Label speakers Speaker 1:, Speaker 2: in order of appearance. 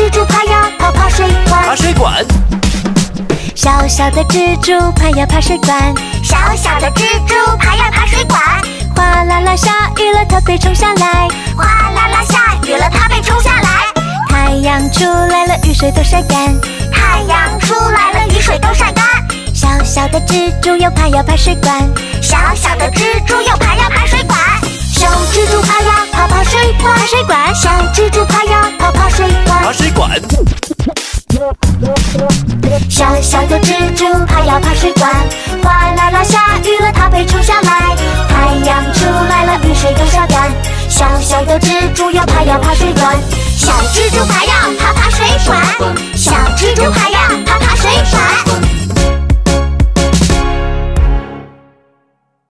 Speaker 1: 蜘蛛爬呀爬爬水管，
Speaker 2: 爬水管。
Speaker 1: 小小的蜘蛛爬呀爬水管，
Speaker 3: 小小的蜘蛛爬呀爬水管，
Speaker 1: 哗啦啦下雨了，它被冲下来，
Speaker 3: 哗啦啦下雨了，它被冲下来。
Speaker 1: 太阳出来了，雨水都晒干，
Speaker 3: 太阳出来了，雨水都晒干。
Speaker 1: 小小的蜘蛛又爬呀爬水管，
Speaker 3: 小小的蜘蛛又爬爬水管，
Speaker 1: 小蜘蛛爬呀爬爬水管，
Speaker 3: 爬水管。小
Speaker 1: 小的蜘蛛爬呀爬水管，哗啦啦下雨了，它被冲下来。太阳出来了，雨水都下干。小小的蜘蛛又爬呀，
Speaker 3: 爬水管。